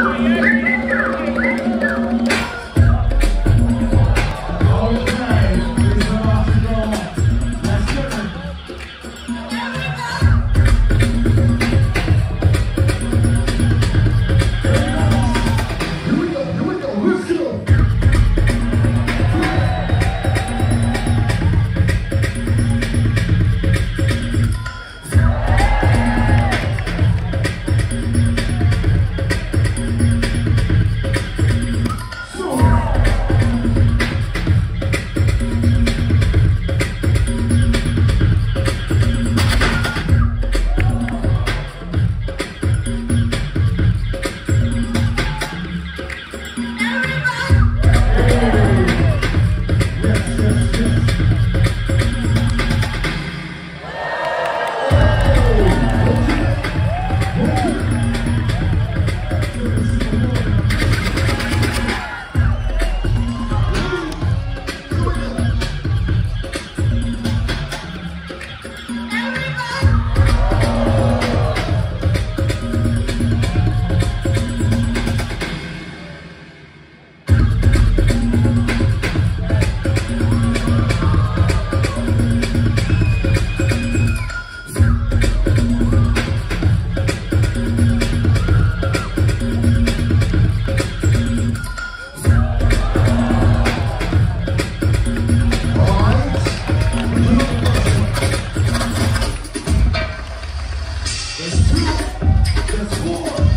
Yes, Two, three, four.